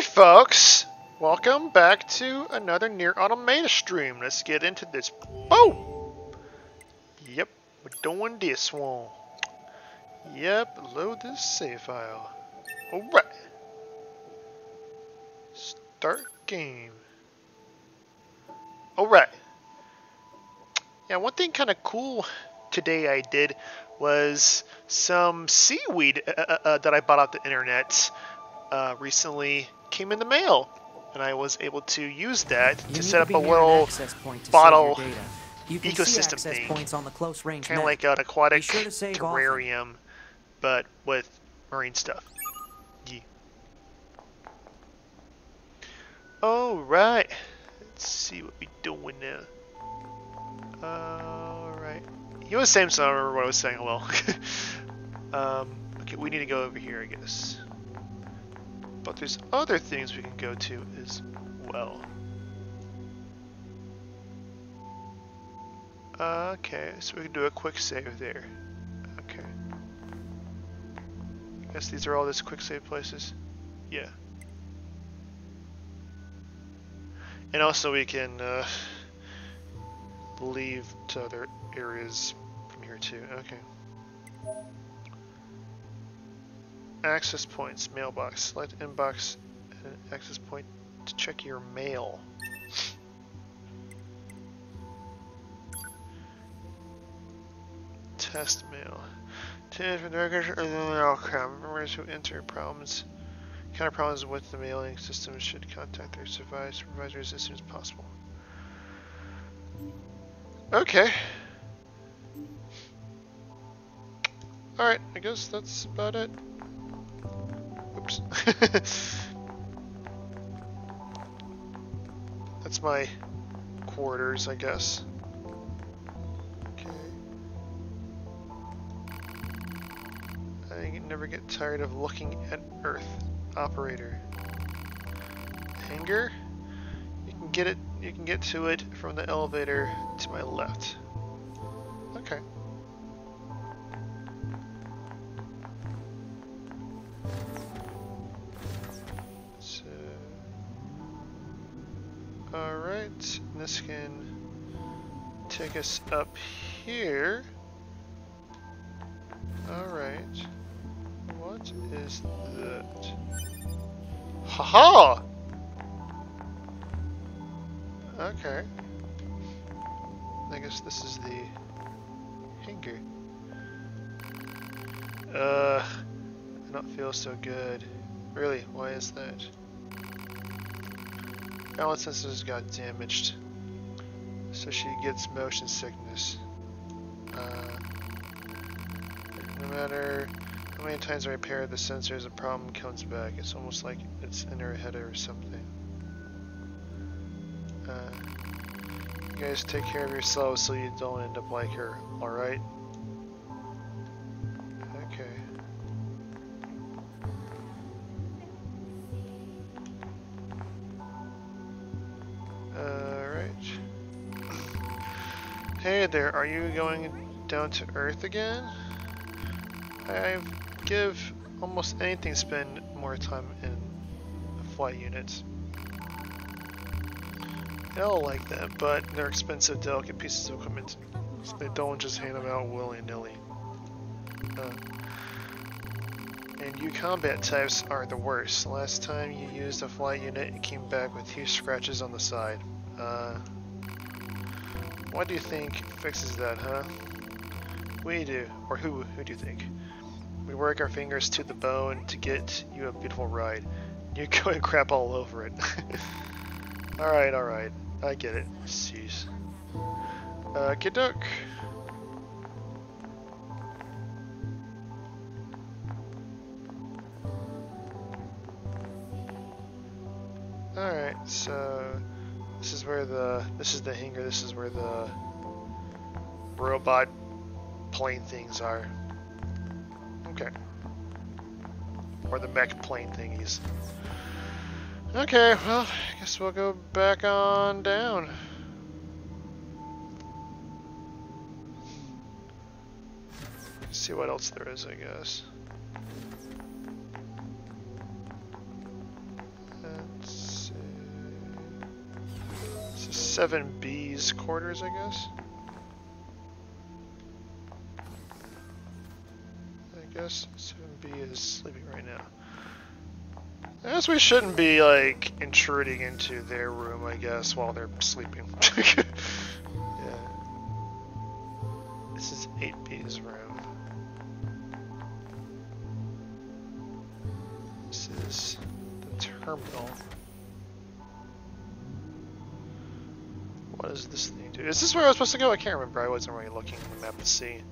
Hey folks! Welcome back to another Nier Automata stream. Let's get into this. Oh! Yep, we're doing this one. Yep, load this save file. Alright. Start game. Alright. Yeah, one thing kind of cool today I did was some seaweed uh, uh, uh, that I bought off the internet uh, recently came in the mail, and I was able to use that You to set up be a little bottle save your data. You can ecosystem thing. points on the close range kind of like an aquatic sure to save often. terrarium, but with marine stuff. Yeah. All right. Let's see what we doing now. All right. You was saying so. I don't remember what I was saying. Well. um. Okay, we need to go over here, I guess. But there's other things we can go to as well. Okay, so we can do a quick save there. Okay. I guess these are all just quick save places. Yeah. And also we can uh, leave to other areas from here too. Okay. Access points, mailbox. Select inbox and access point to check your mail. Test mail. Test records or the crowd. Members who enter problems, of problems with the mailing system should contact their supervisor supervisors as soon as possible. Okay. Alright, I guess that's about it. Oops. that's my quarters, I guess. Okay. I never get tired of looking at Earth. Operator. Hangar? You can get it you can get to it from the elevator to my left. Alright, this can take us up here. Alright. What is that? Haha! Okay. I guess this is the hangar. Uh, I don't feel so good. Really, why is that? Balance sensors got damaged. So she gets motion sickness. Uh, no matter how many times I repair the sensors, a problem comes back. It's almost like it's in her head or something. Uh, you guys take care of yourselves so you don't end up like her, alright? There, are you going down to Earth again? I give almost anything to spend more time in flight units. I like that, but they're expensive, delicate pieces of equipment. So they don't just hand them out willy-nilly. Uh, and you combat types are the worst. Last time you used a flight unit, it came back with huge scratches on the side. Uh, what do you think fixes that, huh? We do. Or who, who do you think? We work our fingers to the bone to get you a beautiful ride. You go and crap all over it. alright, alright. I get it. Jeez. Uh, Kiduk. Alright, so this is where the this is the hangar, this is where the robot plane things are. Okay. Or the mech plane thingies. Okay, well, I guess we'll go back on down. See what else there is, I guess. 7B's quarters, I guess. I guess 7B is sleeping right now. I guess we shouldn't be, like, intruding into their room, I guess, while they're sleeping. yeah. This is 8B's room. This is the terminal. What does this thing do? Is this where I was supposed to go? I can't remember. I wasn't really looking at the map to see.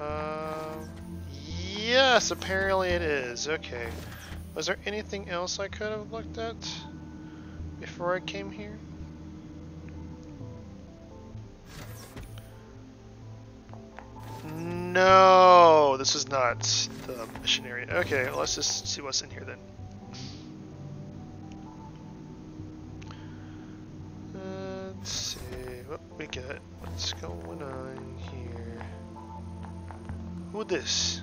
Um, yes, apparently it is. Okay. Was there anything else I could have looked at before I came here? No, this is not the mission area. Okay, let's just see what's in here then. What we got. What's going on here? Who this?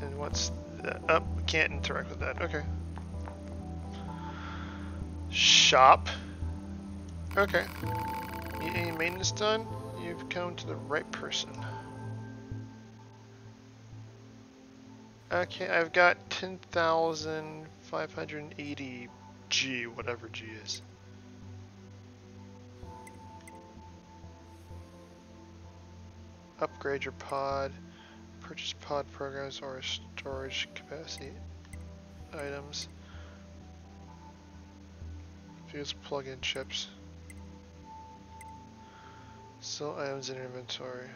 And what's that? Oh, we can't interact with that. Okay. Shop. Okay. Need any maintenance done? You've come to the right person. Okay, I've got 10,580 G, whatever G is. Upgrade your pod, purchase pod programs or storage capacity items. Fuse plug-in chips. Sell items in inventory.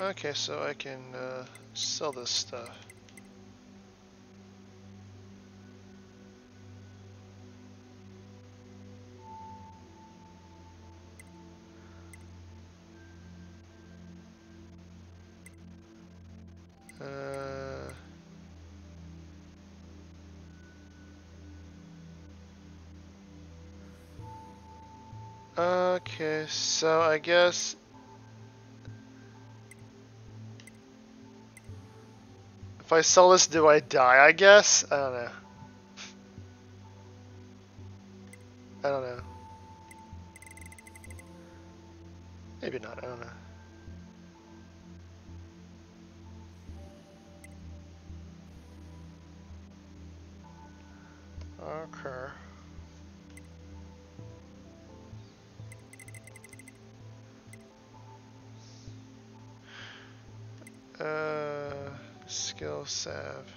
Okay, so I can uh, sell this stuff. Okay, so I guess If I sell this, do I die, I guess? I don't know. I don't know. Maybe not, I don't know. Salve.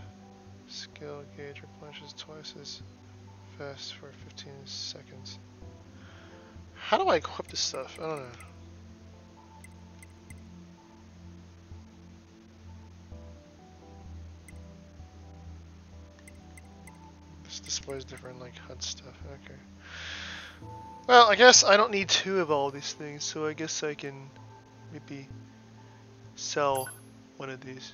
Skill gauge replenishes twice as fast for 15 seconds. How do I equip this stuff? I don't know. This displays different like HUD stuff. Okay. Well, I guess I don't need two of all these things, so I guess I can maybe sell one of these.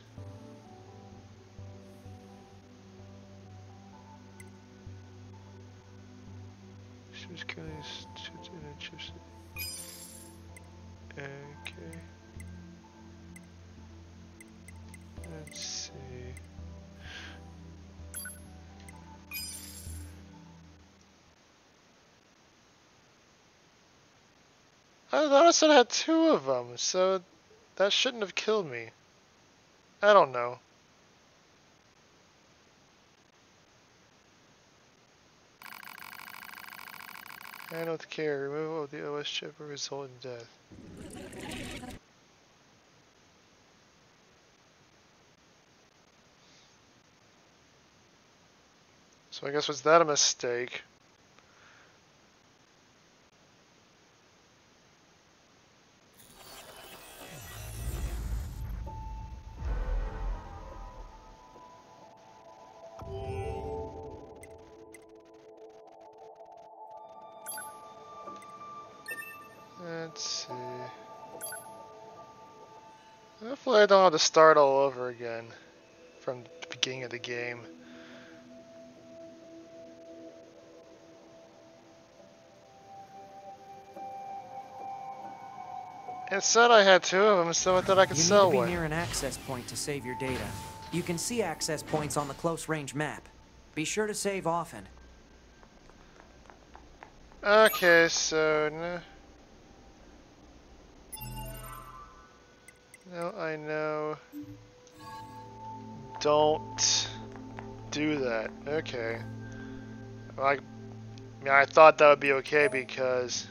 Had two of them, so that shouldn't have killed me. I don't know. And with care, removal of the OS chip will result in death. So I guess was that a mistake? To start all over again from the beginning of the game. It said I had two of them, so I thought I could You need sell to be one. near an access point to save your data. You can see access points on the close range map. Be sure to save often. Okay, so no. I know. Don't do that. Okay. I, I mean, I thought that would be okay because.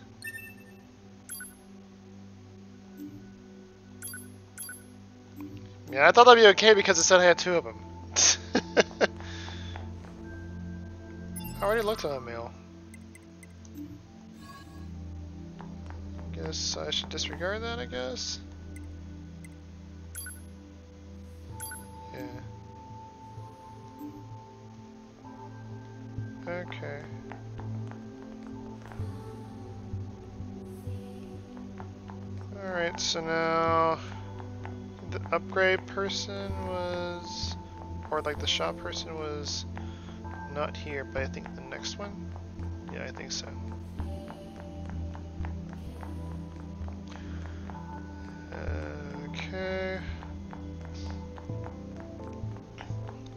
Yeah, I thought that'd be okay because it said I had two of them. I already looked at that mail. Guess I should disregard that, I guess. Okay. Alright, so now the upgrade person was, or like the shop person was not here, but I think the next one? Yeah, I think so. Okay.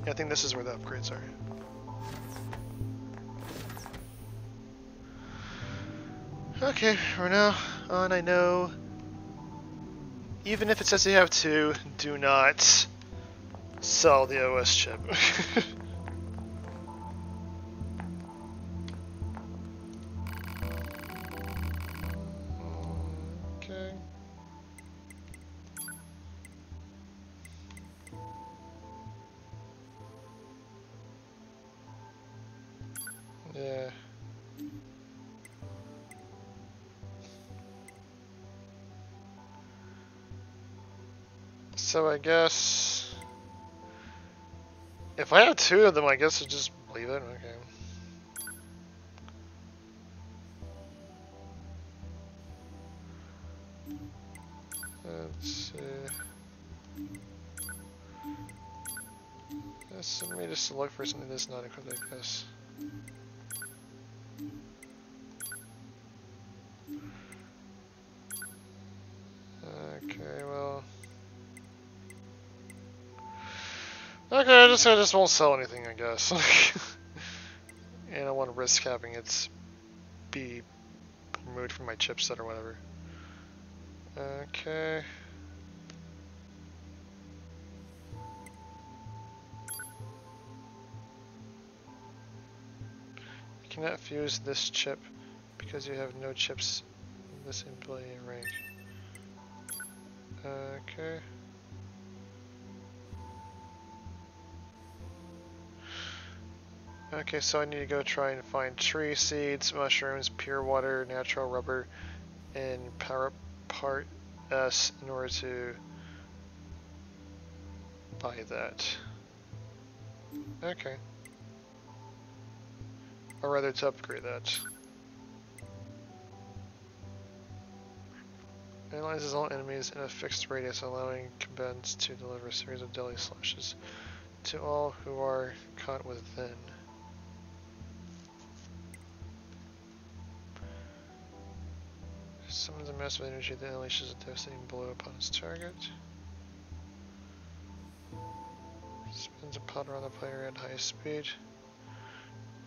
Yeah, I think this is where the upgrades are. Okay, we're now on, I know. Even if it says you have to, do not sell the OS chip. So I guess if I have two of them, I guess I just leave it. Okay. Let's see. Let me just look for something that's not equipped, I guess. Okay, I just won't sell anything, I guess. and I want to risk having it be removed from my chipset or whatever. Okay. You cannot fuse this chip because you have no chips in this ability range. Okay. Okay, so I need to go try and find tree seeds, mushrooms, pure water, natural rubber, and power part S in order to buy that. Okay. Or rather to upgrade that. Analyzes all enemies in a fixed radius, allowing combatants to deliver a series of deadly slashes to all who are caught within. Massive energy that unleashes a devastating blow upon its target. Spins a powder on the player at high speed,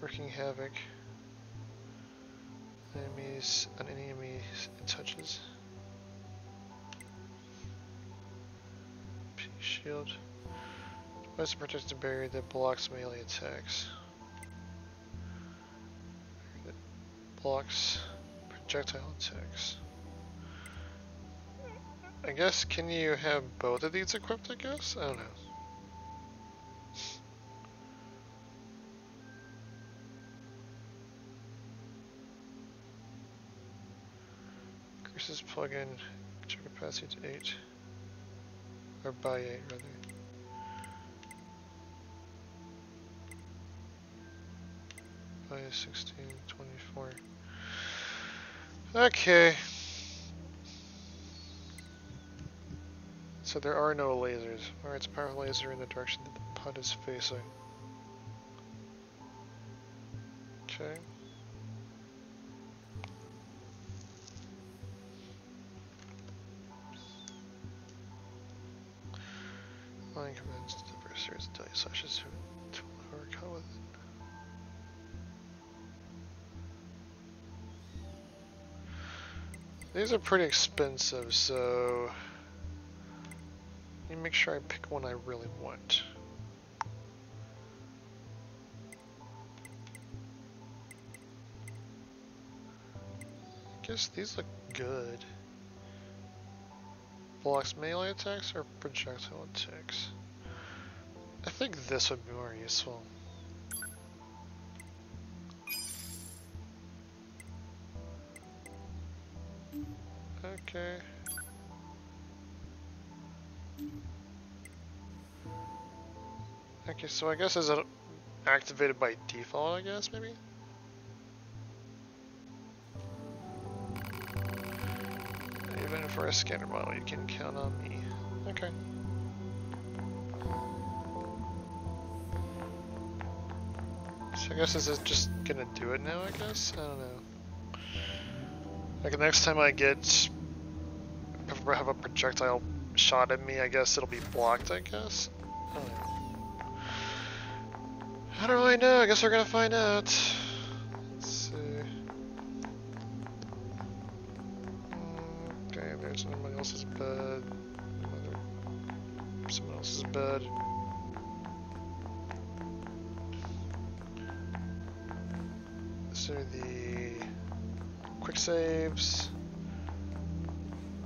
working havoc enemies on any enemies it touches. P shield. Device protects the barrier that blocks melee attacks. That blocks projectile attacks. I guess, can you have both of these equipped, I guess? I don't know. Increases plug-in capacity to 8. Or by 8, rather. By 16, 24. Okay. So there are no lasers. Alright, it's a powerful laser in the direction that the pod is facing. Okay. Line commands to diverse series of daily slashes are caught with it. These are pretty expensive, so... Make sure I pick one I really want. I guess these look good. Blocks melee attacks or projectile attacks? I think this would be more useful. Okay. Okay, so I guess is it activated by default, I guess, maybe? Even for a scanner model, you can count on me. Okay. So I guess is it just gonna do it now, I guess? I don't know. Like the next time I get have a projectile shot at me, I guess it'll be blocked, I guess? I. I don't really know, I guess we're gonna find out. Let's see. Okay, there's somebody else's bed. Someone else's bed. So the quick saves.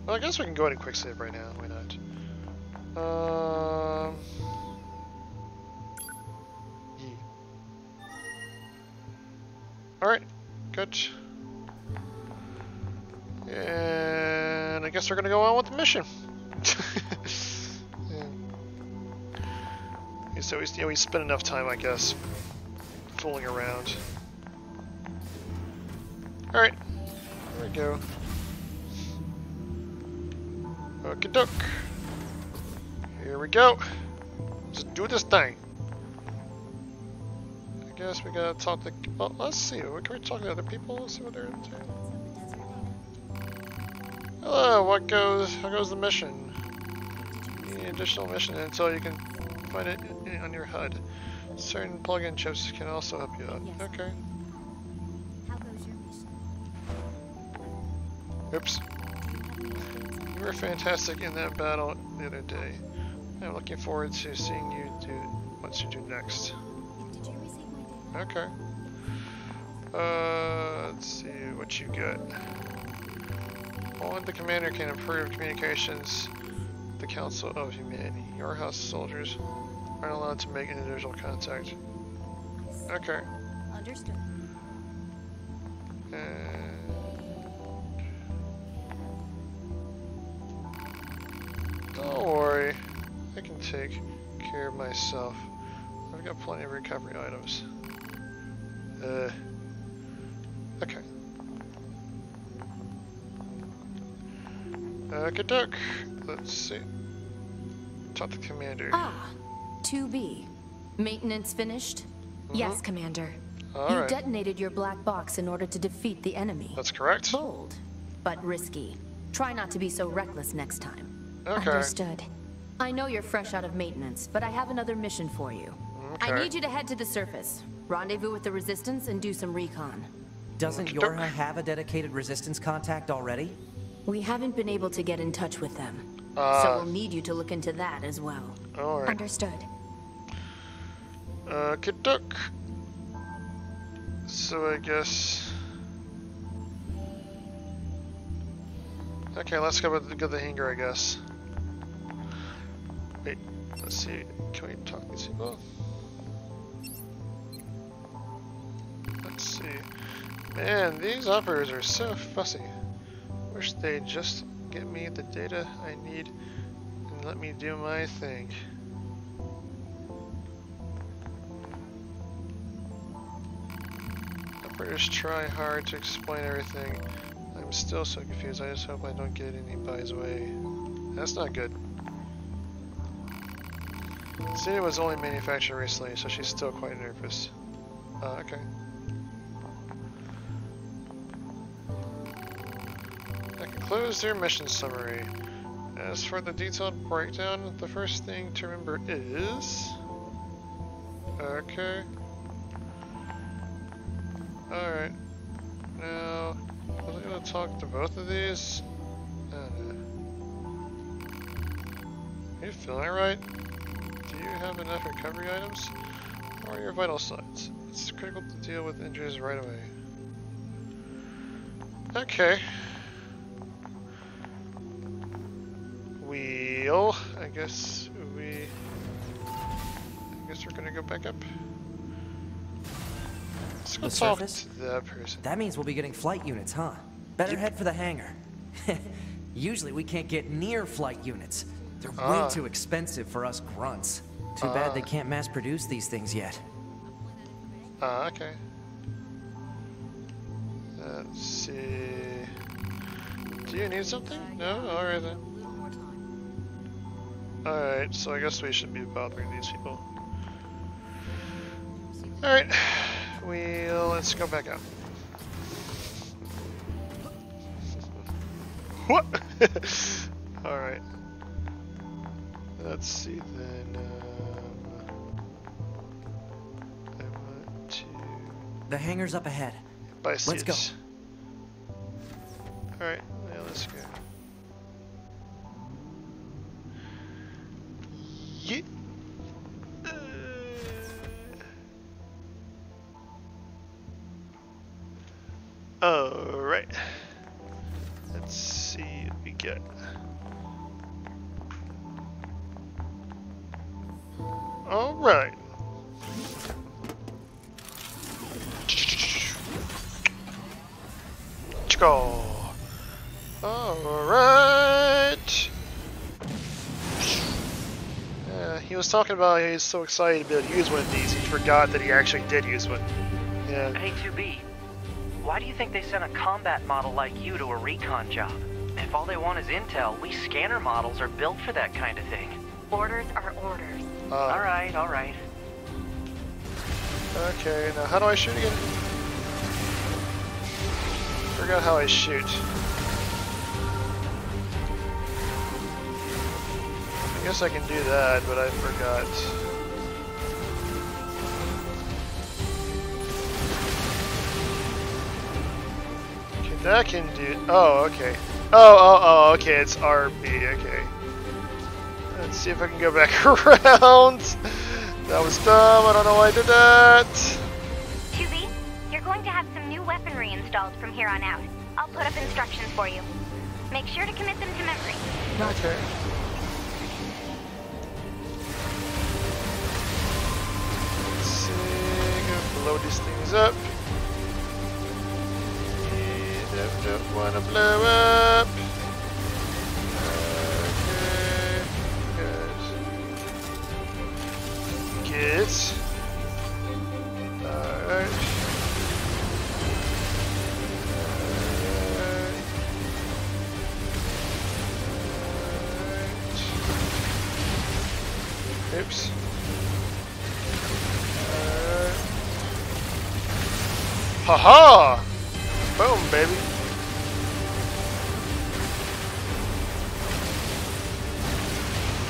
Well, I guess we can go ahead and quick save right now. Why not? Um. Guess we're gonna go on with the mission. yeah. So we, you know, we spent enough time, I guess, fooling around. All right. There we go. Okie doke. Here we go. Let's do this thing. I guess we gotta talk to. Well, let's see. Can we talk to other people? Let's see what they're into. What goes? How goes the mission? Any additional mission until you can find it on your HUD. Certain plug-in chips can also help you out. Okay. Oops. You were fantastic in that battle the other day. I'm looking forward to seeing you do what you do next. Okay. Uh, let's see what you got. Only the commander can improve communications. The Council of Humanity. Your house soldiers aren't allowed to make individual contact. Okay. Understood. Don't worry, I can take care of myself. I've got plenty of recovery items. Uh, Okay, duck. Let's see. Talk to commander. Ah, 2B. Maintenance finished? Mhm. Yes, Commander. All you right. detonated your black box in order to defeat the enemy. That's correct. Bold, but risky. Try not to be so reckless next time. Okay. Understood. I know you're fresh out of maintenance, but I have another mission for you. Okay. I need you to head to the surface, rendezvous with the Resistance, and do some recon. Doesn't Okey-doke. Yorha have a dedicated resistance contact already? We haven't been able to get in touch with them, so Uh, we'll need you to look into that as well. Alright. Understood. Okay, duck. So I guess. Okay, let's go with go the hangar, I guess. Wait, let's see. Can we talk to these people? Let's see. Man, these operators are so fussy. They'd just get me the data I need and let me do my thing. Operators try hard to explain everything. I'm still so confused. I just hope I don't get anybody's way. That's not good. Cena was only manufactured recently, so she's still quite nervous. Uh, okay. Concludes your mission summary. As for the detailed breakdown, the first thing to remember is... Okay. Alright. Now, Was I gonna talk to both of these? Know. Are you feeling alright? Do you have enough recovery items? Or your vital signs? It's critical to deal with injuries right away. Okay. We'll, I guess we, I guess we're gonna go back up. Let's go The talk surface? to that person. That means we'll be getting flight units, huh? Better head for the hangar. Usually we can't get near flight units. They're Ah. way too expensive for us grunts. Too bad they Ah. can't mass produce these things yet. Ah, okay. Let's see. Do you need something? No? Alright then. Alright, so I guess we shouldn't be bothering these people. Alright. Well, let's go back up. What? Alright. Let's see then. Um, I want to The hangar's up ahead. Let's go. Alright, talking about how he's so excited to be able to use one of these. He forgot that he actually did use one. Yeah. Hey 2B, why do you think they sent a combat model like you to a recon job? If all they want is intel, we scanner models are built for that kind of thing. Orders are orders. Uh, Alright, alright. Okay, now how do I shoot again? Forgot how I shoot. I guess I can do that, but I forgot. Okay, that can do. Oh, okay. Oh, oh, oh, okay, it's RB, okay. Let's see if I can go back around. That was dumb, I don't know why I did that. 2B, you're going to have some new weaponry installed from here on out. I'll put up instructions for you. Make sure to commit them to memory. Okay. Blow these things up. Don't, don't wanna blow up. Okay, good. Good. Haha! Boom, baby.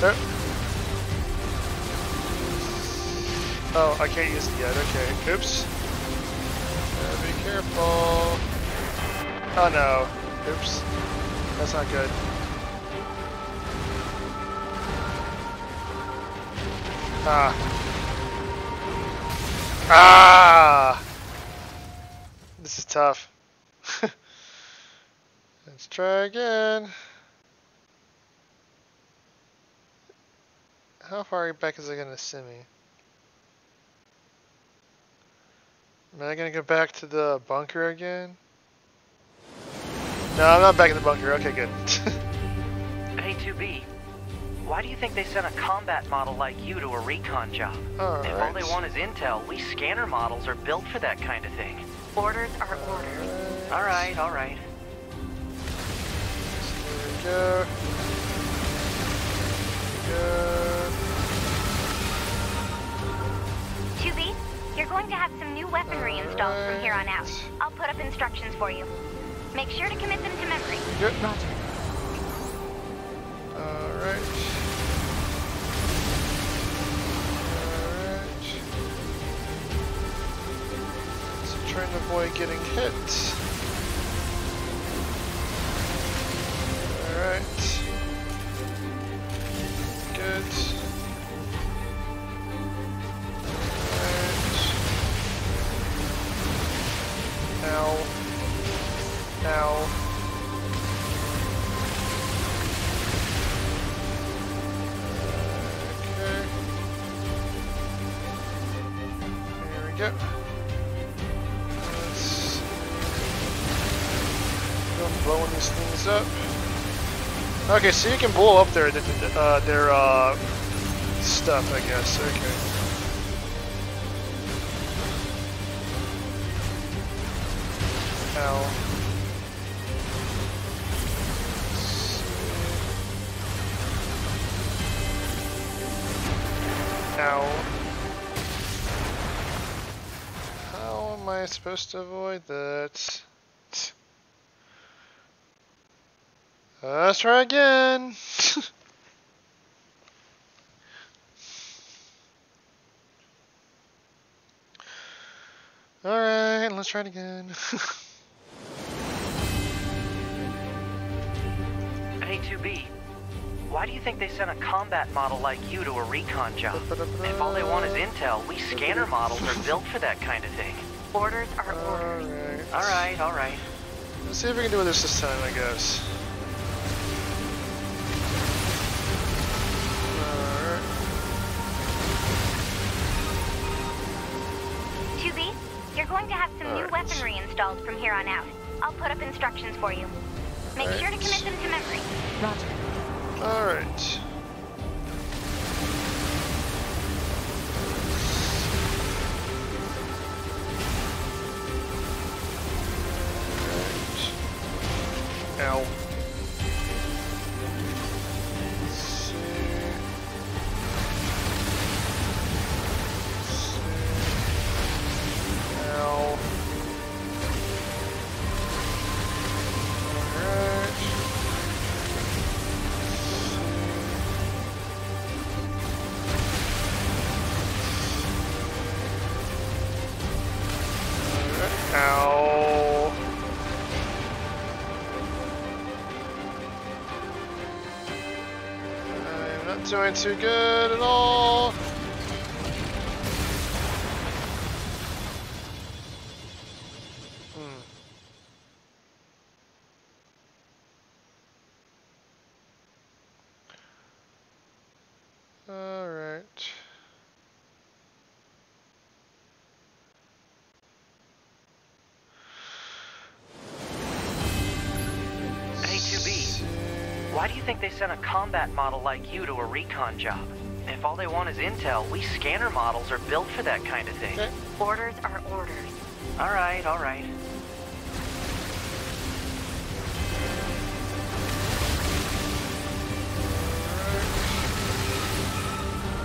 There. Oh, I can't use it yet. Okay. Oops. Uh, be careful. Oh no. Oops. That's not good. Ah. Ah! This is tough. Let's try again. How far back is it gonna send me? Am I gonna go back to the bunker again? No, I'm not back in the bunker. Okay, good. Hey 2B, why do you think they sent a combat model like you to a recon job? If all they want is intel, we scanner models are built for that kind of thing. Orders are orders. Alright, alright. There we go. Go. 2B, you're going to have some new weaponry installed from here on out. I'll put up instructions for you. Make sure to commit them to memory. Yep. Roger. Alright. Alright. So trying to avoid getting hit. Alright. Good. And now. Now. Okay. There we go. Let's go blowing these things up. Okay, so you can blow up their uh, their uh, stuff, I guess. Okay. Ow. Ow. How am I supposed to avoid that? Uh, let's try again. Alright, let's try it again. A2B, Why do you think they sent a combat model like you to a recon job? If all they want is intel, we scanner models are built for that kind of thing. Orders are orders. Alright. Alright, alright. Let's see if we can do this this time, I guess. New Alright. weaponry installed from here on out. I'll put up instructions for you. Make sure to commit them to memory. Roger. Alright. Ow. Doing too good at all. Hmm. All right. Why do you think they sent a combat model like you to a recon job? If all they want is intel, we scanner models are built for that kind of thing. Orders are orders. Alright, alright.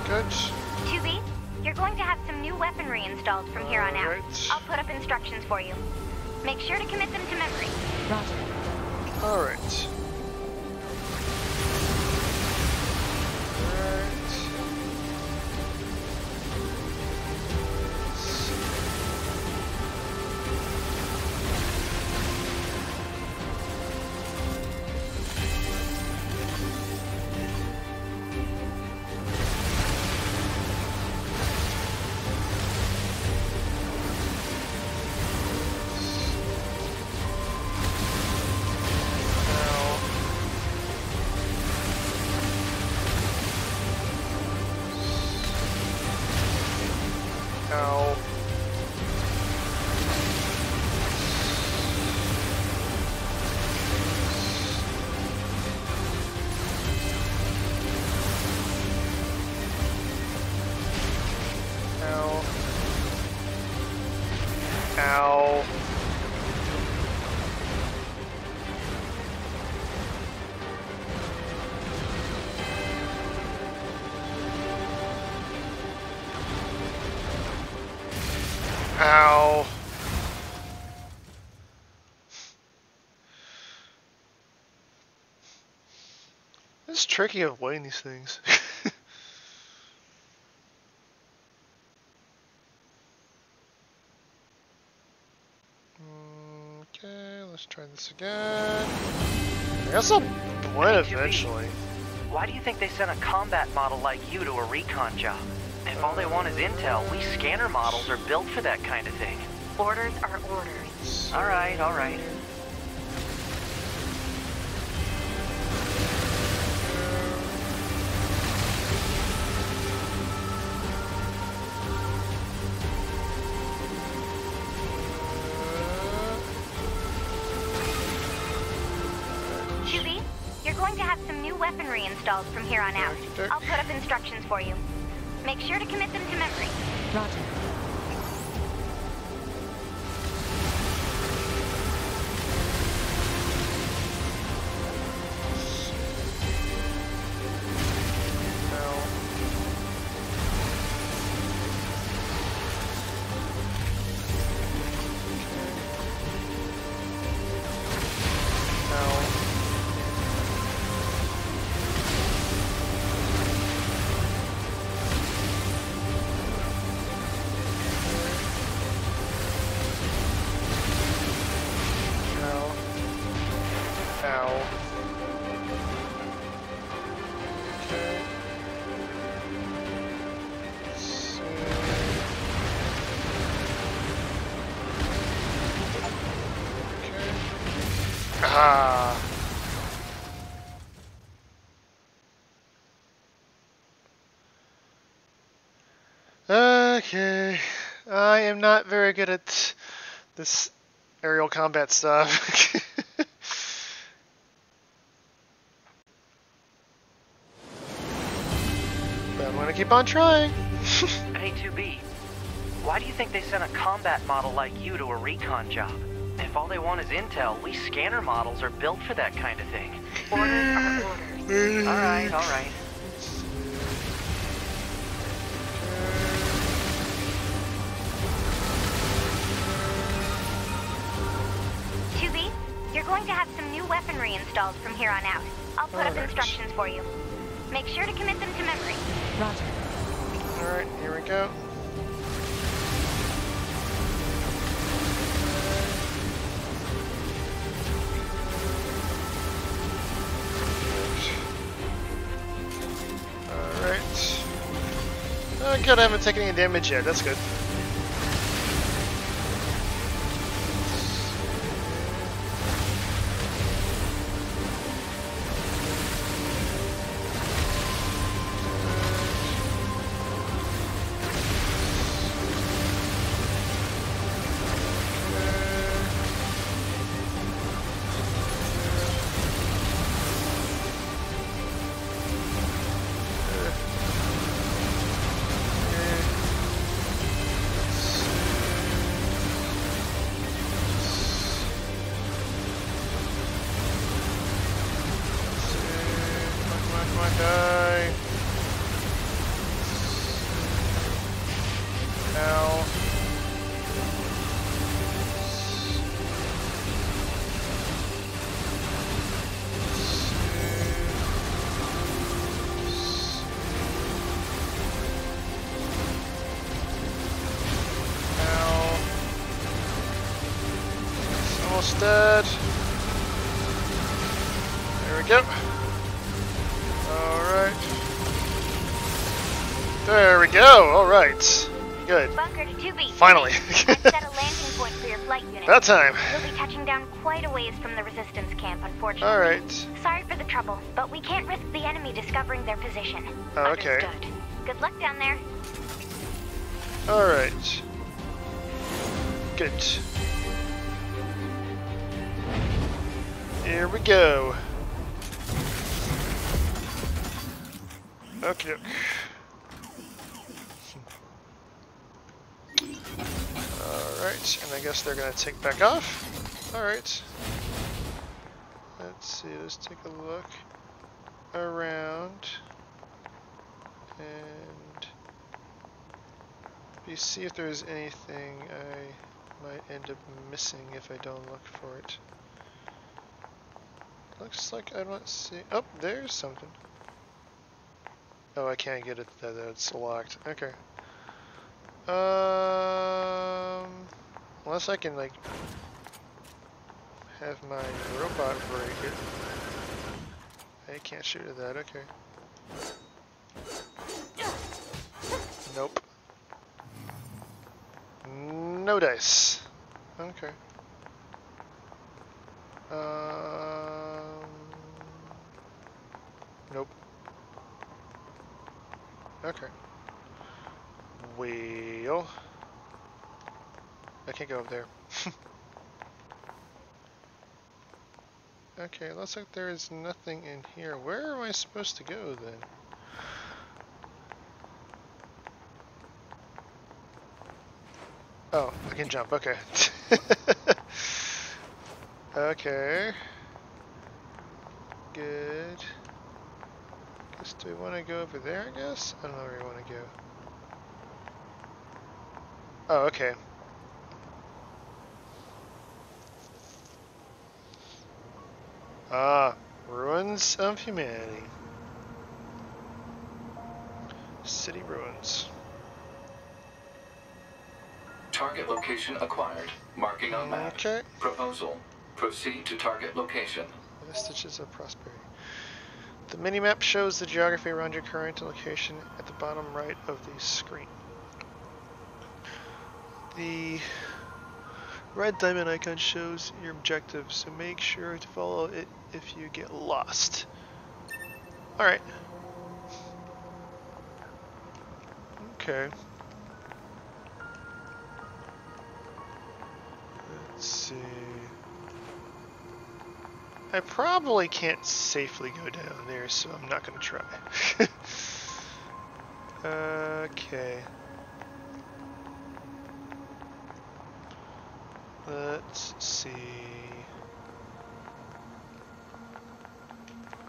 Good. 2B, you're going to have some new weaponry installed from here on out. Alright. I'll put up instructions for you. Make sure to commit them to memory. Roger. All right. It's of weighing these things. okay, let's try this again. I guess I'll win Hey, eventually. Why do you think they sent a combat model like you to a recon job? If all they want is intel, we scanner models are built for that kind of thing. Orders are orders. Alright, alright. To have some new weaponry installed from here on out. I'll put up instructions for you. Make sure to commit them to memory. Roger. This aerial combat stuff. but I'm gonna keep on trying. A2B, why do you think they sent a combat model like you to a recon job? If all they want is intel, we scanner models are built for that kind of thing. Orders orders. Alright, alright. Installed from here on out. I'll put up Alright. instructions for you. Make sure to commit them to memory. Roger. Alright, here we go. Alright. Oh good, I haven't taken any damage yet, that's good. Your flight unit. That time. You'll be touching down quite a ways from the resistance camp, unfortunately. Alright. Sorry for the trouble, but we can't risk the enemy discovering their position. Oh, okay. Understood. Good luck down there. Alright. Good. Here we go. Okay. Alright, and I guess they're gonna take back off. Alright. Let's see, let's take a look around. And see if there's anything I might end up missing if I don't look for it. Looks like I don't see. Oh, there's something. Oh, I can't get it. That it's locked. Okay. Um, unless I can like have my robot break it. I can't shoot at that. Okay. Nope. No dice. Okay. Um. Nope. Okay. Well. I can't go up there. Okay, looks like there is nothing in here. Where am I supposed to go then? Oh, I can jump, okay. okay. Good. Guess do we want to go over there, I guess? I don't know where we want to go. Oh, okay. Ah, ruins of humanity. City ruins. Target location acquired. Marking on map. Okay. Proposal. Proceed to target location. Vestiges of prosperity. The minimap shows the geography around your current location at the bottom right of the screen. The red diamond icon shows your objective, so make sure to follow it if you get lost. Alright. Okay. Let's see. I probably can't safely go down there, so I'm not going to try. okay. Let's see.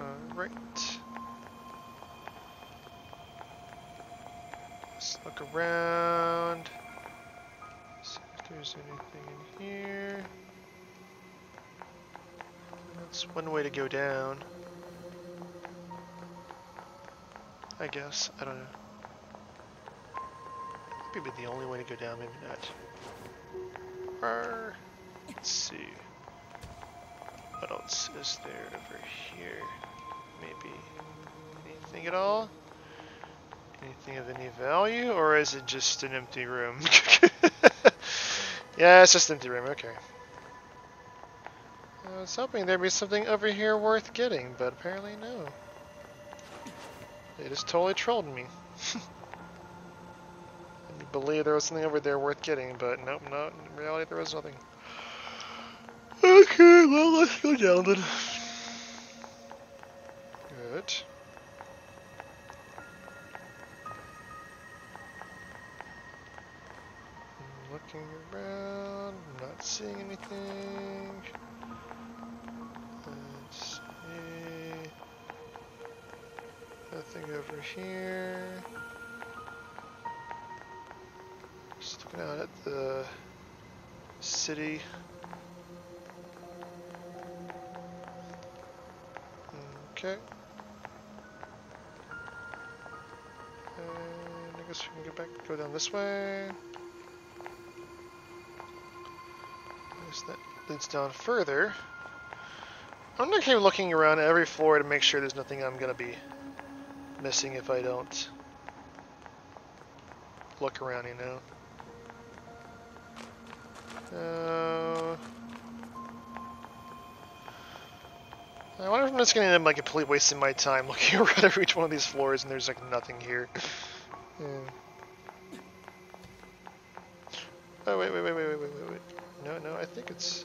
Alright. Let's look around. See if there's anything in here. That's one way to go down. I guess. I don't know. Maybe the only way to go down, maybe not. Arr. Let's see. What else is there over here? Maybe anything at all? Anything of any value? Or is it just an empty room? yeah, it's just an empty room, okay. I was hoping there'd be something over here worth getting, but apparently no. They just totally trolled me. Believe there was something over there worth getting, but nope, no, in reality there was nothing. Okay, well, let's go down then. Good. Looking around, not seeing anything. Let's see. Nothing over here. Looking out at the city. Okay. And I guess we can go back, go down this way. I guess that leads down further. I'm not keep looking around every floor to make sure there's nothing I'm gonna be missing if I don't look around, you know. Uh, I wonder if I'm just gonna end up like completely wasting my time looking around every each one of these floors and there's like nothing here. Yeah. Oh wait, wait, wait, wait, wait, wait, wait, wait. No, no, I think it's.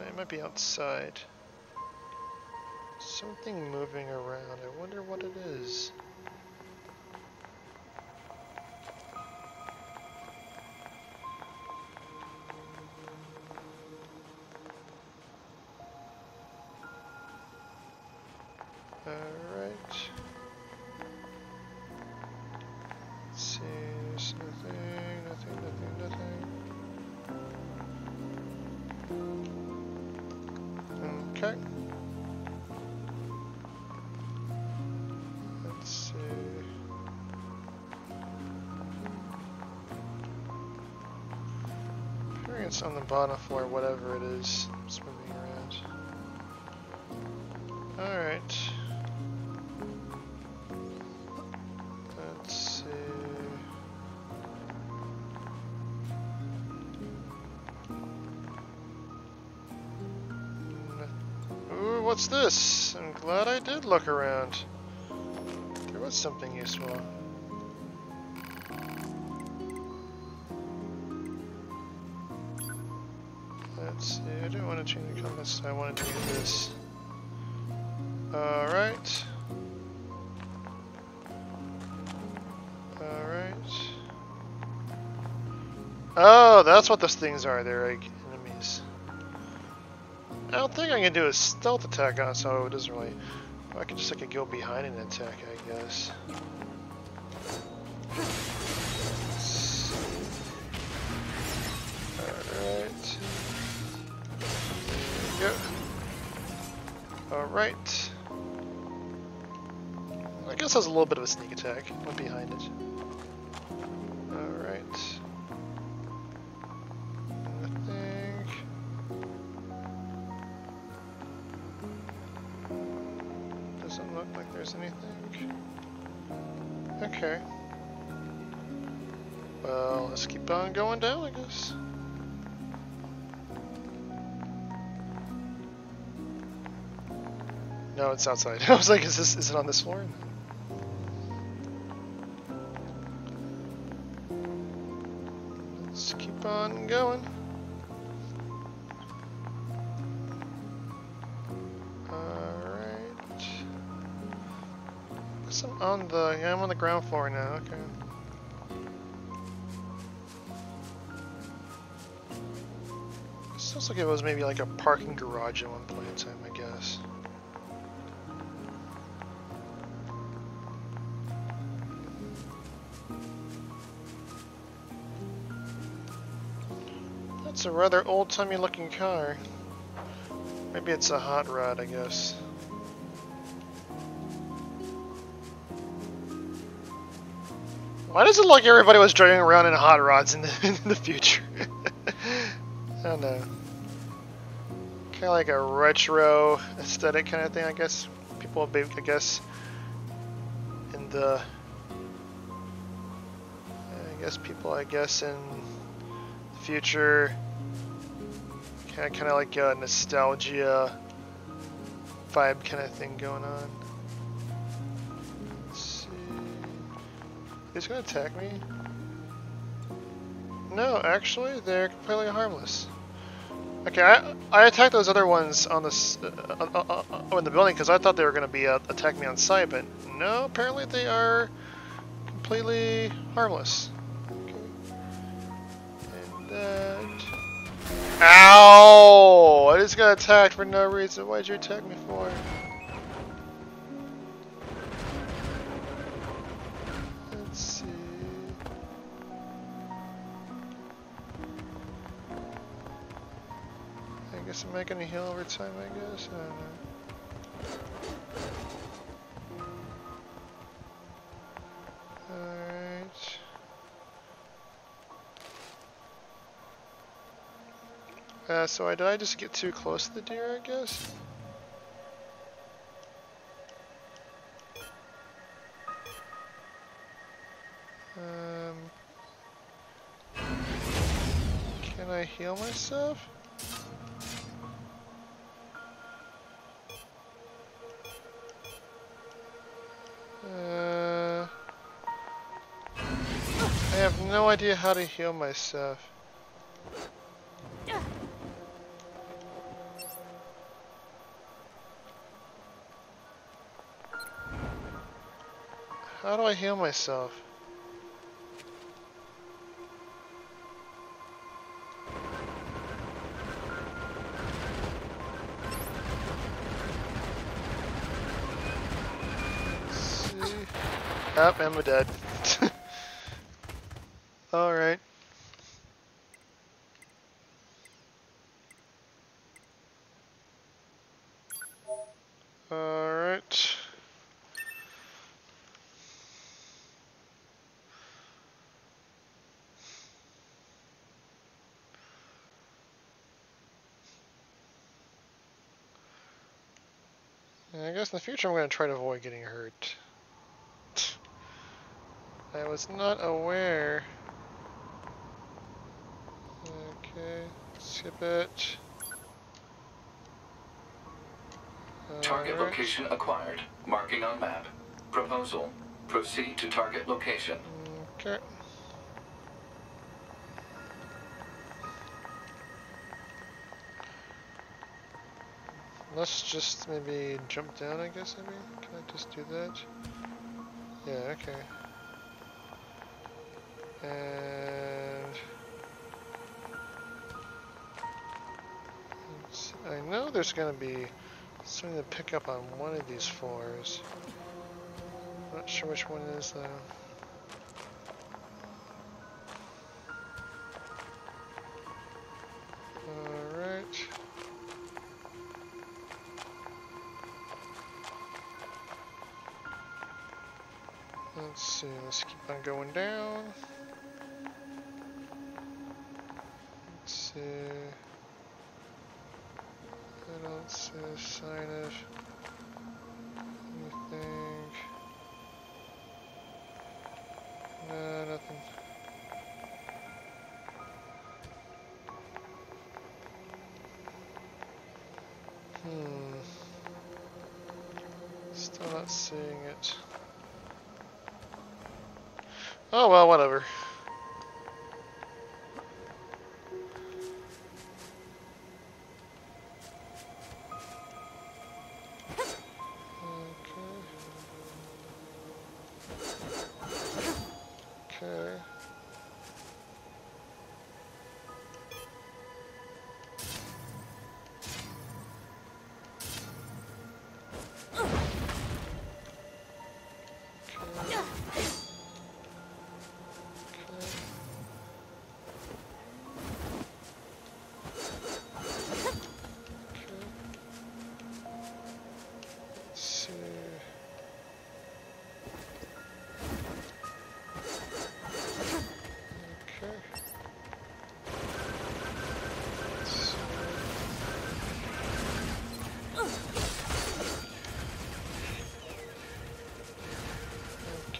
It might be outside. Something moving around. I wonder what it is. Floor, whatever it is, it's moving around. Alright. Let's see. Ooh, what's this? I'm glad I did look around. There was something useful. Alright. Alright. Oh, that's what those things are. They're like enemies. I don't think I can do a stealth attack on so it doesn't really... I can just like go behind and attack, I guess. Alright. Go. Alright. I guess that's a little bit of a sneak attack. Went behind it. Alright. Nothing. Doesn't look like there's anything. Okay. Well, let's keep on going down, I guess. No, it's outside. I was like, is this is it on this floor? Like it was maybe like a parking garage at one point in time, I guess. That's a rather old-timey looking car. Maybe it's a hot rod, I guess. Why does it look like everybody was driving around in hot rods in the, in the future? I don't know. Kind of like a retro aesthetic kind of thing, I guess. People, I guess, in the... I guess people, I guess, in the future, kind of, kind of like a nostalgia vibe kind of thing going on. Let's see. He's gonna attack me? No, actually, they're completely harmless. Okay, I, I attacked those other ones on this uh, uh, uh, uh, in the building because I thought they were going to be uh, attacking me on sight, but no, apparently they are completely harmless. Okay. And that. Ow! I just got attacked for no reason. Why'd you attack me for? I guess I'm making a heal over time, I guess. I don't know. Uh, so I, did I just get too close to the deer, I guess? Um, can I heal myself? Uh, I have no idea how to heal myself. How do I heal myself? Oh, I'm dead. Alright. Alright. I guess in the future I'm going to try to avoid getting hurt. I was not aware. Okay, skip it. Uh, target Alright. location acquired. Marking on map. Proposal. Proceed to target location. Okay. Let's just maybe jump down, I guess, maybe? Can I just do that? Yeah, okay. And... I know there's gonna be something to pick up on one of these floors. Not sure which one it is though. Let's see, let's keep on going down. Not seeing it. Oh well, whatever.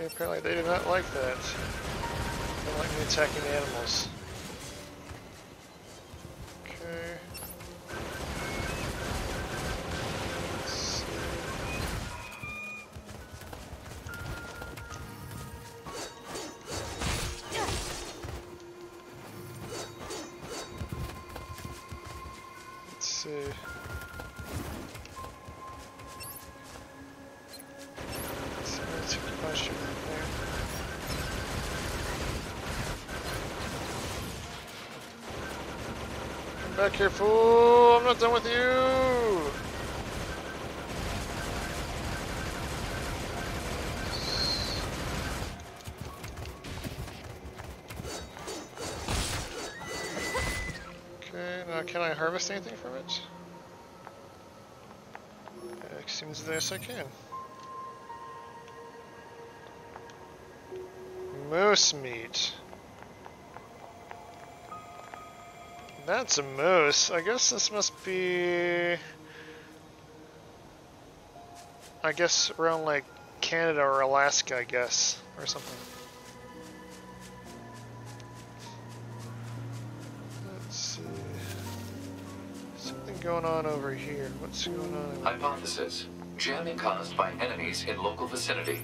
Apparently they do not like that. They don't like me attacking animals. Back here, fool! I'm not done with you! Okay, now can I harvest anything from it? It seems as yes I can. Moose meat. That's a moose. I guess this must be... I guess around like Canada or Alaska, I guess, or something. Let's see. Something going on over here. What's going on? Hypothesis. Jamming caused by enemies in local vicinity.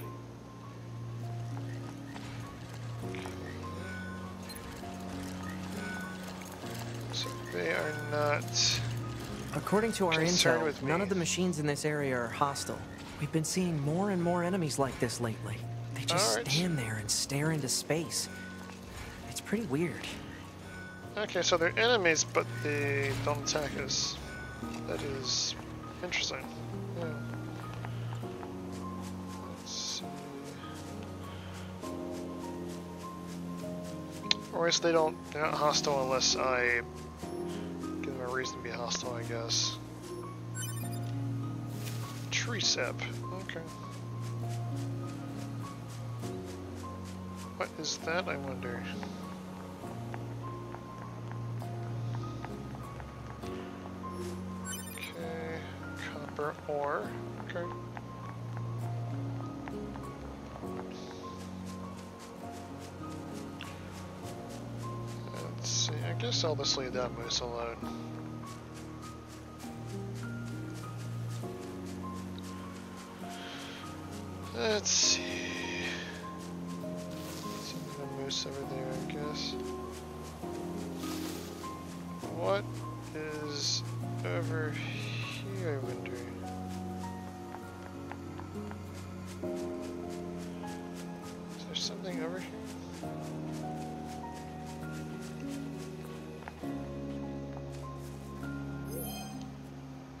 Not. According to our intel, with none of the machines in this area are hostile. We've been seeing more and more enemies like this lately. They just Alright. stand there and stare into space. It's pretty weird. Okay, so they're enemies, but they don't attack us. That is interesting. Yeah. Let's see. Or else they don't, they're not hostile unless I give them a reason to be hostile, I guess. Tree. Okay. What is that, I wonder? Okay, copper ore. Okay. Let's see. I guess I'll just leave that moose alone.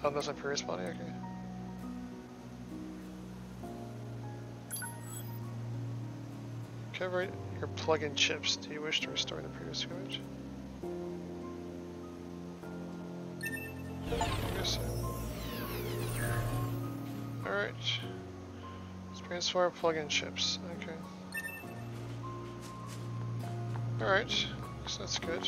Oh, that's my previous body? Okay. Cover your plug-in chips. Do you wish to restore the previous image? So. Alright. Transform plug-in chips. Okay. Alright. So that's good.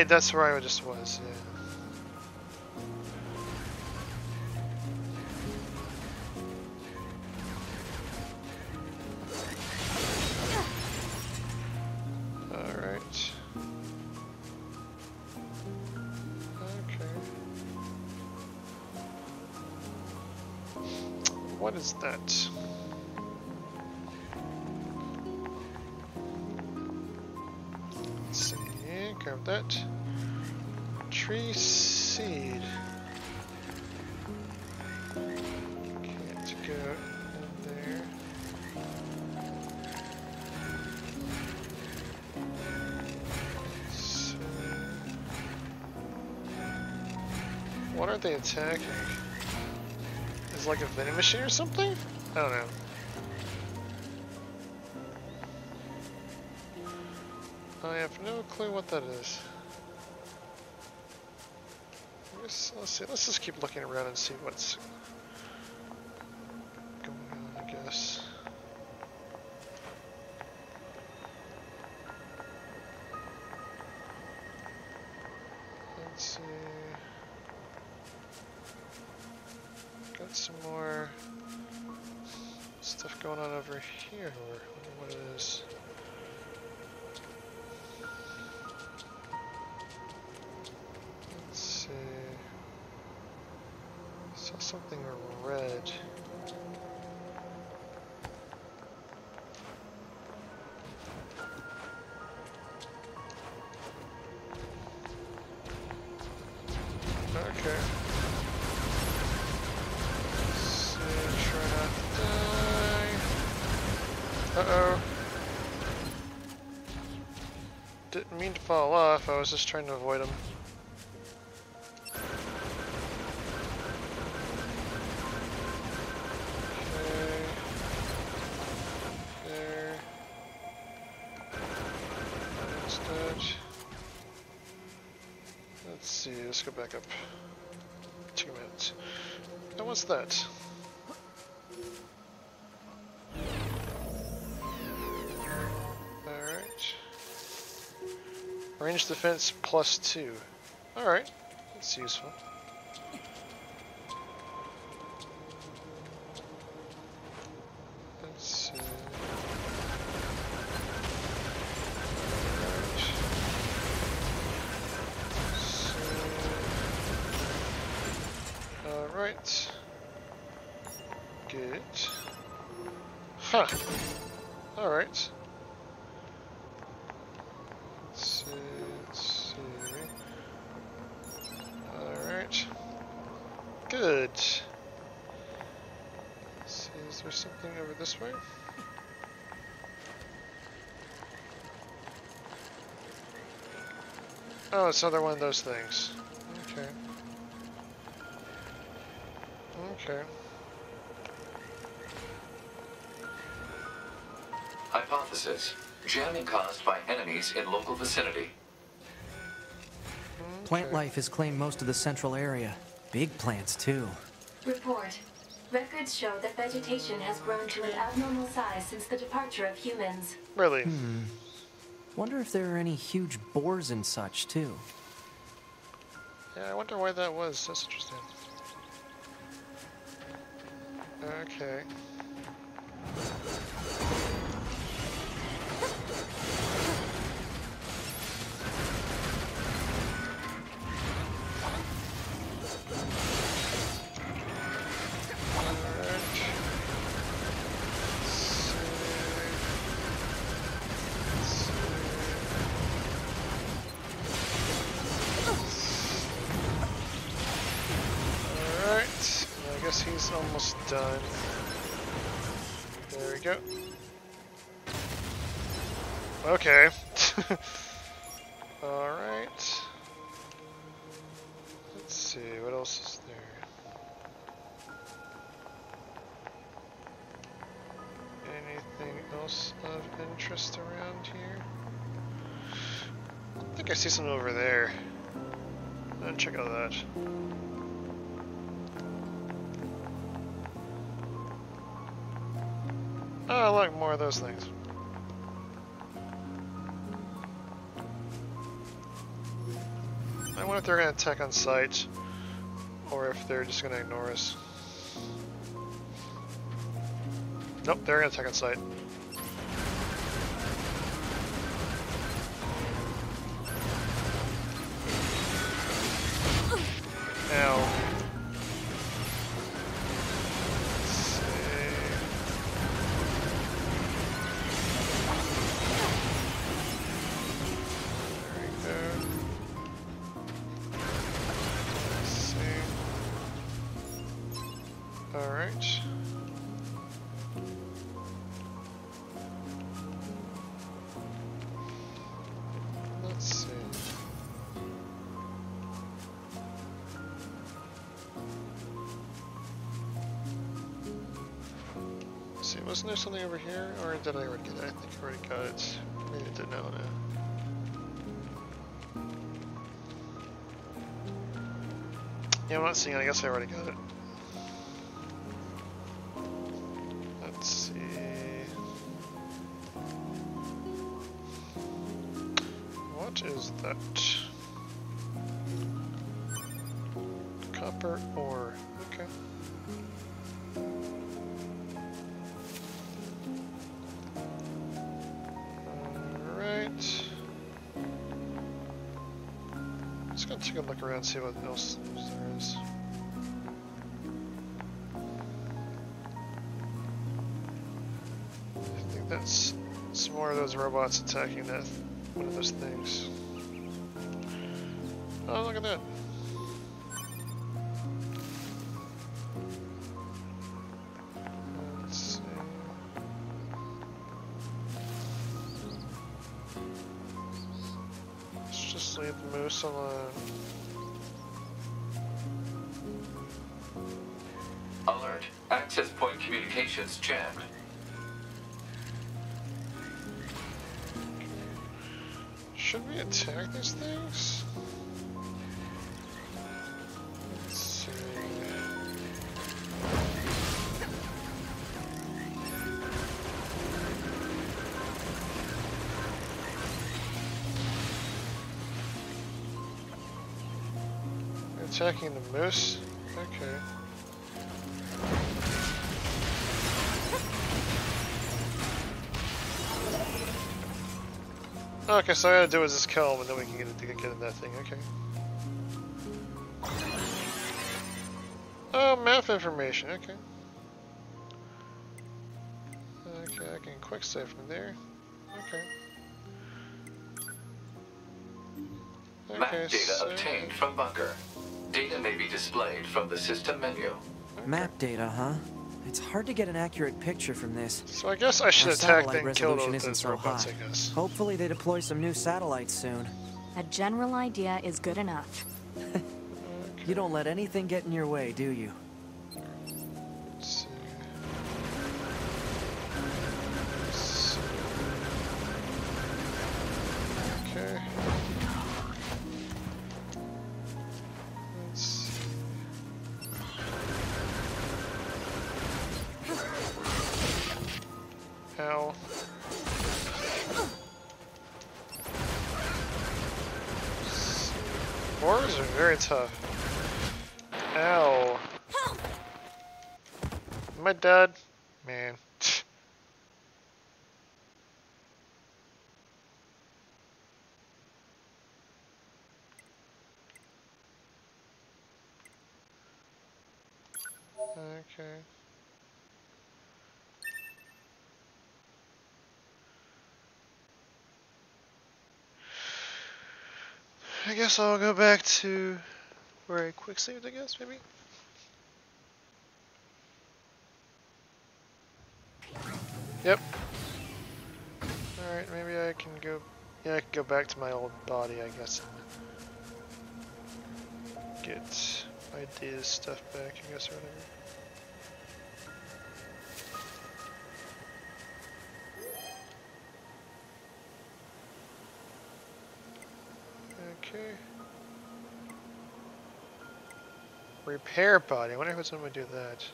Wait, that's where I just was, yeah. What is that? What are they attacking? Is like a vending machine or something? I don't know. I have no clue what that is. Let's see. Let's just keep looking around and see what's Got some more stuff going on over here. I wonder what it is. Let's see. Saw something red. Fall off, I was just trying to avoid. Understood. Let's see, let's go back up. Two minutes. And what's that? Defense plus two. Alright, that's useful. It's another one of those things. Okay. Okay. Hypothesis. Jamming caused by enemies in local vicinity. Plant life has claimed most of the central area. Big plants, too. Report. Records show that vegetation has grown to an abnormal size since the departure of humans. Really? Hmm. Wonder if there are any huge boars and such, too. Yeah, I wonder why that was. That's interesting. Okay. Done. There we go. Okay. Alright. Let's see, what else is there? Anything else of interest around here? I think I see something over there. Check out that. Those things. I wonder if they're going to attack on sight, or if they're just going to ignore us. Nope, they're going to attack on sight. Yeah, I'm not seeing it. I guess I already got it. Let's see. What is that? Copper ore. Okay. Alright. Just gonna take a look around, see what else there is. I think that's some more of those robots attacking that one of those things. Oh, look at that. Attacking the moose? Okay. Okay, so all I gotta do is just kill him and then we can get, it, get in that thing, okay. Oh, map information, okay. Okay, I can quick save from there. Okay. Map Okay, data so, obtained from bunker. Data may be displayed from the system menu. Map data, huh? It's hard to get an accurate picture from this. so I guess I should Our attack satellite then kill resolution those, isn't so robots, high. I guess. Hopefully they deploy some new satellites soon. A general idea is good enough. You don't let anything get in your way, do you? Okay. I guess I'll go back to where I quick saved, I guess, maybe? Yep. Alright, maybe I can go... Yeah, I can go back to my old body, I guess. Get data stuff back, I guess, or whatever. Okay. Repair body. I wonder if someone would do that.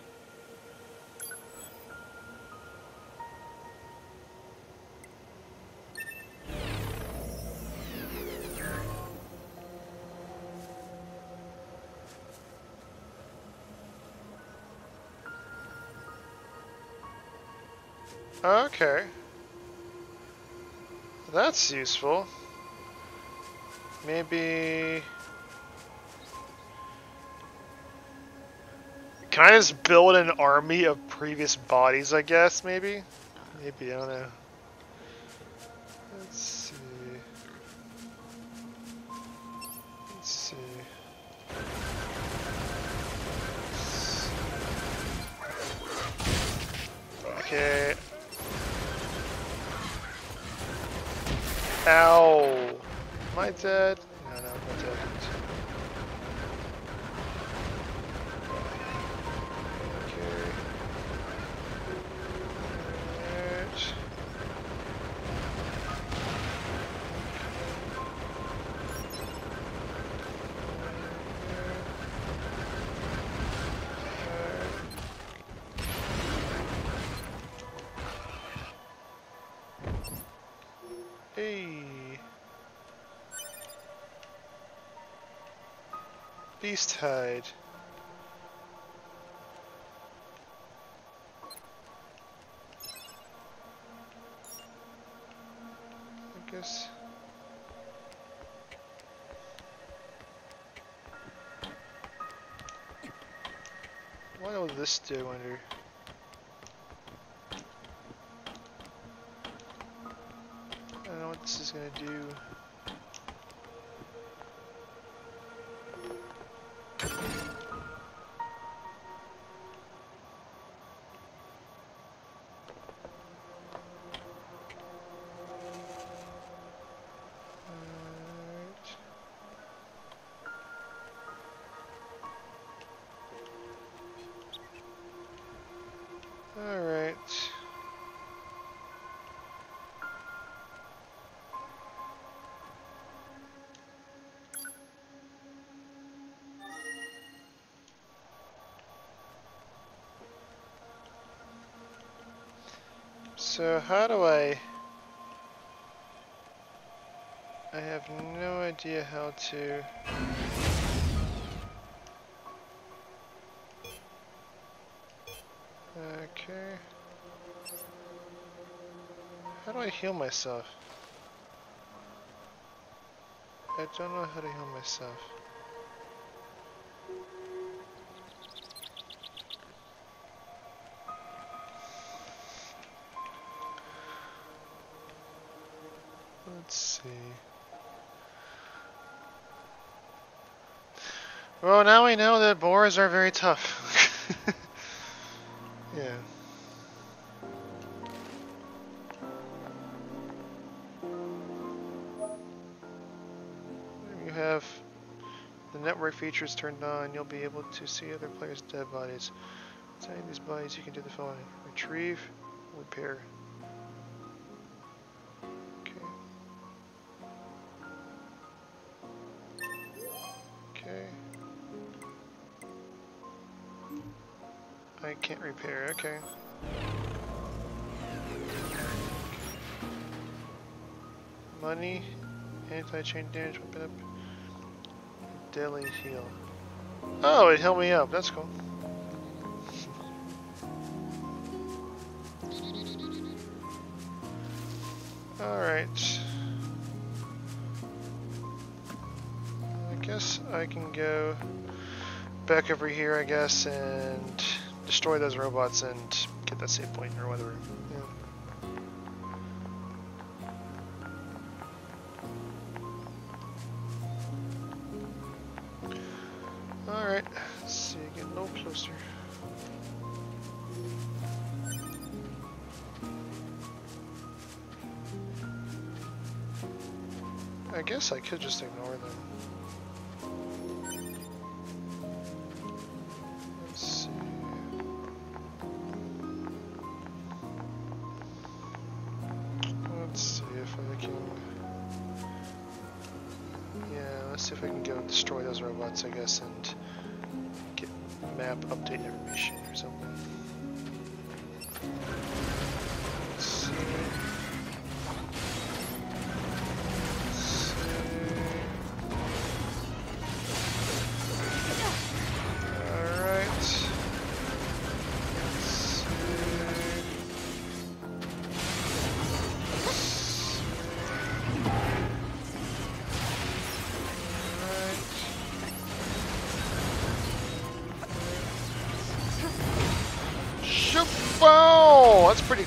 Okay. That's useful. Maybe... Can I just build an army of previous bodies, I guess, maybe? Uh, maybe, I don't know. Beast hide. I guess. What will this do, I wonder? I don't know what this is gonna do. So how do I... I have no idea how to... Okay. How do I heal myself? I don't know how to heal myself. Boars are very tough. yeah. You have the network features turned on, you'll be able to see other players' dead bodies. Inside these bodies, you can do the following. Retrieve, repair. Repair, okay. Money, anti-chain damage, weapon up. Deadly heal. Oh, it healed me up. That's cool. Alright. I guess I can go back over here, I guess, and destroy those robots and get that save point or whatever. Alright, see, get a little closer. I guess I could just ignore them.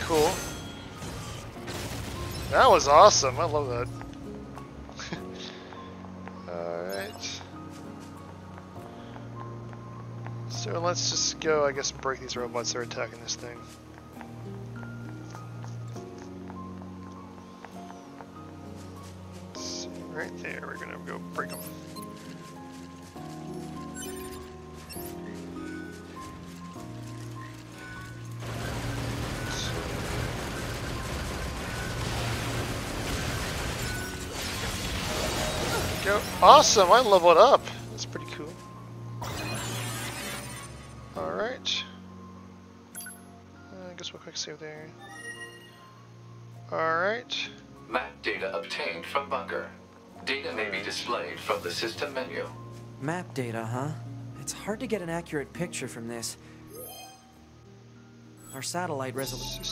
Cool. That was awesome. I love that. Alright. So let's just go, I guess, break these robots that are attacking this thing. Awesome, I leveled up. That's pretty cool. Alright. I guess we'll quick save there. Alright. Map data obtained from bunker. Data may be displayed from the system menu. Map data, huh? It's hard to get an accurate picture from this. Our satellite resolution.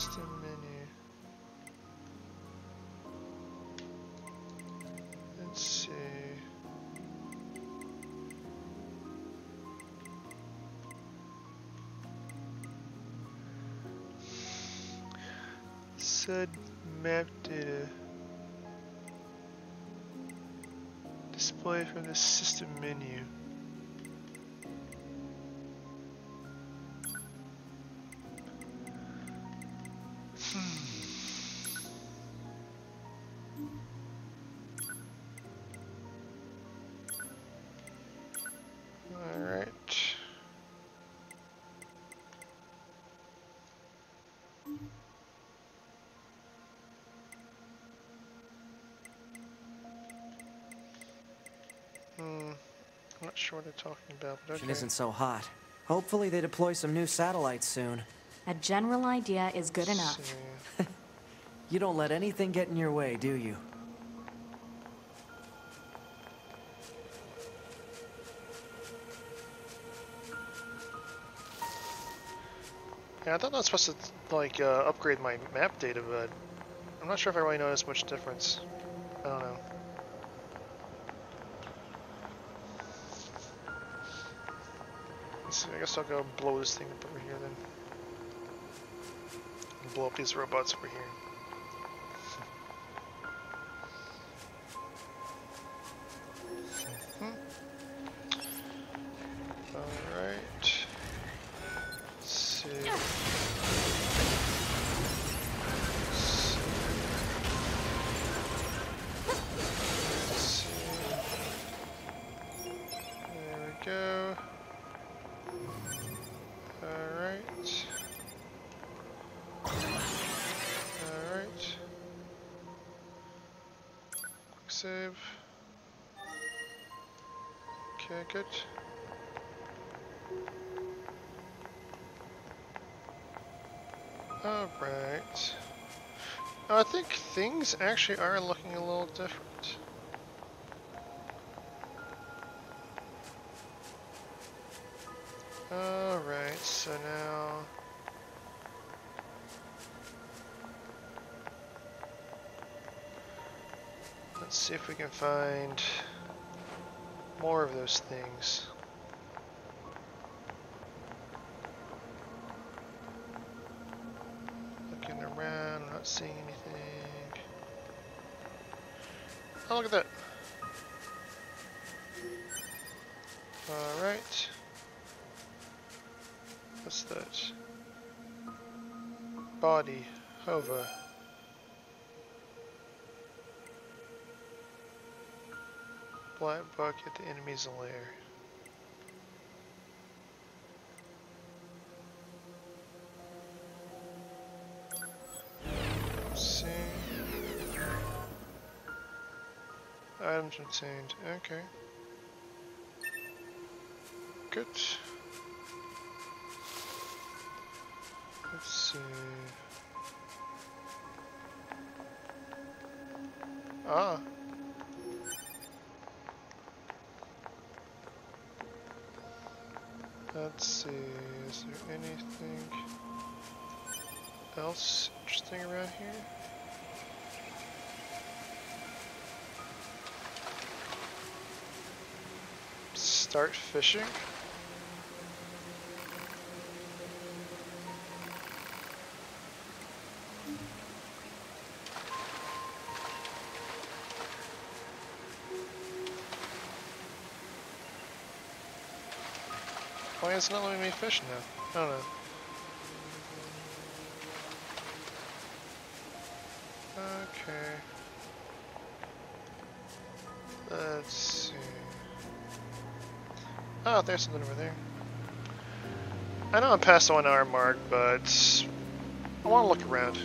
Said map data. Display from the system menu. Talking about, but okay. isn't so hot. Hopefully they deploy some new satellites soon. A general idea is good Let's enough. You don't let anything get in your way, do you? Yeah, I thought I was supposed to like uh, upgrade my map data, but I'm not sure if I really noticed much difference. I guess I'll go blow this thing up over here then. Blow up these robots over here. Things actually are looking a little different. Alright, so now... Let's see if we can find more of those things. Looking around, not seeing anything. Oh, look at that. Alright. What's that? Body, Hova. Black bucket, the enemy's lair. Items obtained. Okay. Good. Start fishing? Why is not letting me fish now? I don't know. Oh, there's something over there. I know I'm past the one hour mark, but I want to look around.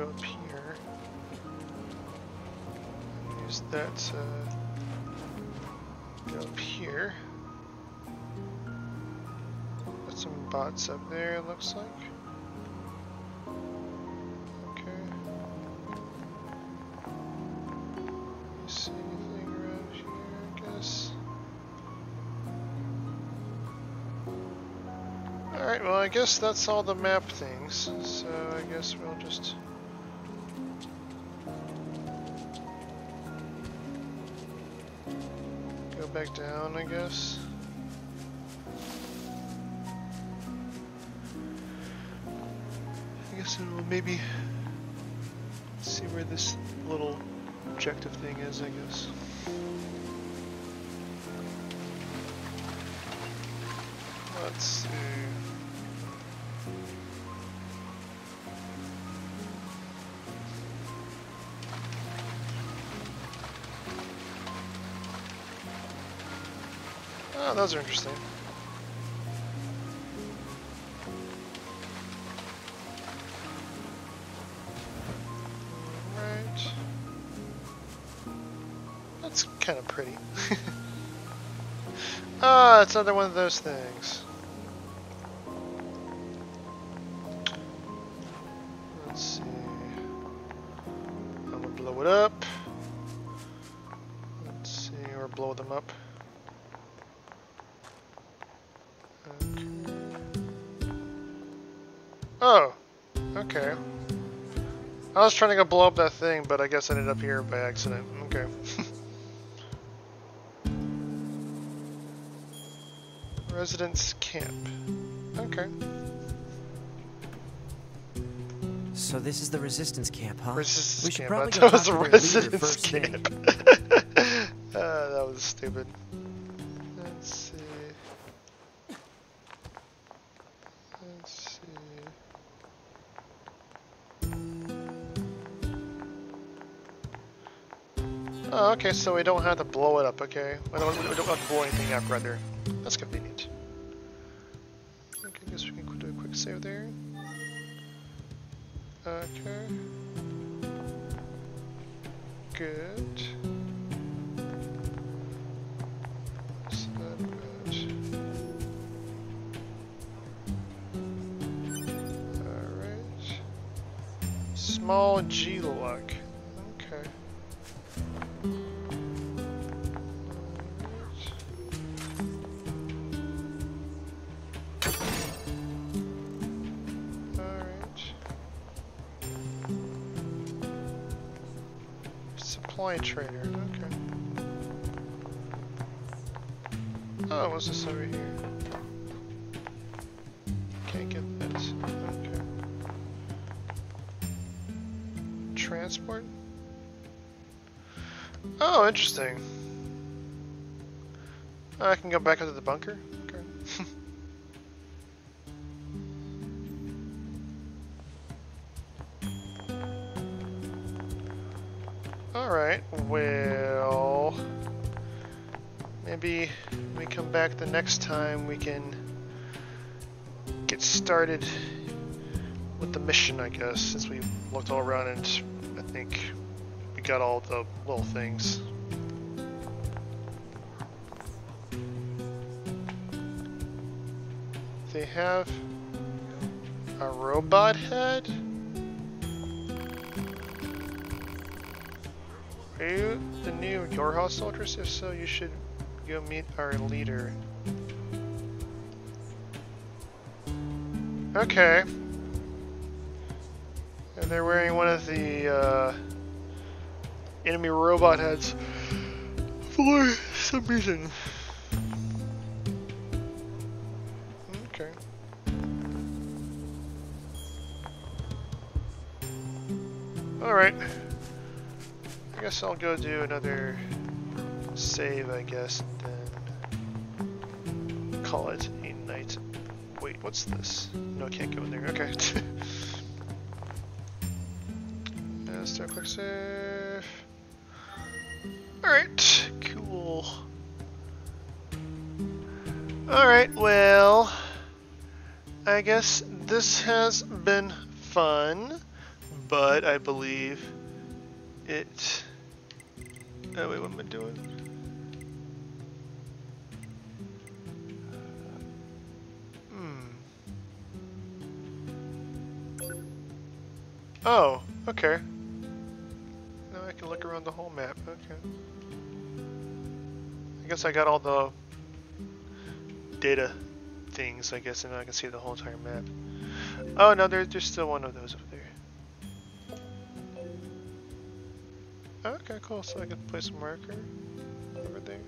Go up here. Use that to go up here. Got some bots up there, it looks like. Alright, well I guess that's all the map things, so I guess we'll just... back down, I guess. I guess we'll maybe see where this little objective thing is, I guess. Let's see. Those are interesting. Right. That's kind of pretty. Ah, it's another one of those things. was trying to go blow up that thing, but I guess I ended up here by accident. Okay. Residence camp. Okay. So this is the resistance camp, huh? Resistance we should camp. Probably that was a resistance camp. uh, that was stupid. Oh, okay, so we don't have to blow it up, okay? We don't, we don't have to blow anything up, rather. That's convenient. Can go back into the bunker? Okay. Alright, well... Maybe we come back the next time we can get started with the mission, I guess, since we looked all around and I think we got all the little things. Have a robot head? Are you the new YoRHa soldiers? If so, you should go meet our leader. Okay. And they're wearing one of the uh, enemy robot heads for some reason. I'll go do another save, I guess, and then call it a night. Wait, what's this? No, I can't go in there. Okay. and start quick save. Alright, cool. Alright, well, I guess this has been fun, but I believe it. Oh, wait, what am I doing? Hmm. Oh, okay. Now I can look around the whole map. Okay. I guess I got all the data things, I guess, and I can see the whole entire map. Oh, no, there, there's still one of those Okay, cool. So I can place a marker over there.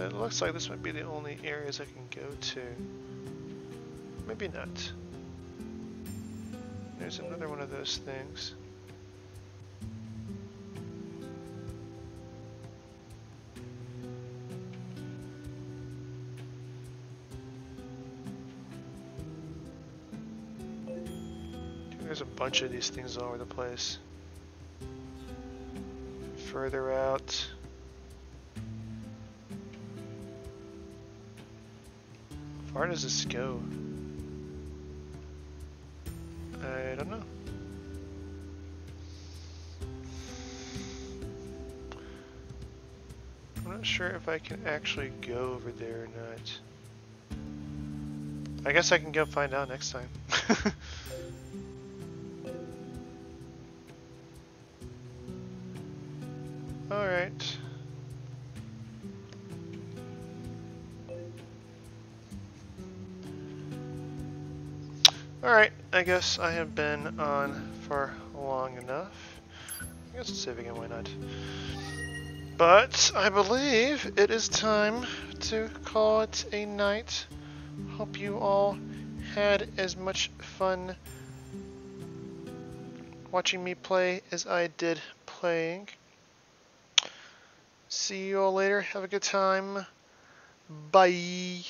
It looks like this might be the only areas I can go to. Maybe not. There's another one of those things. There's a bunch of these things all over the place. Further out. How far does this go? I don't know. I'm not sure if I can actually go over there or not. I guess I can go find out next time. guess I have been on for long enough. I guess it's save again, why not? But I believe it is time to call it a night. Hope you all had as much fun watching me play as I did playing. See you all later. Have a good time. Bye.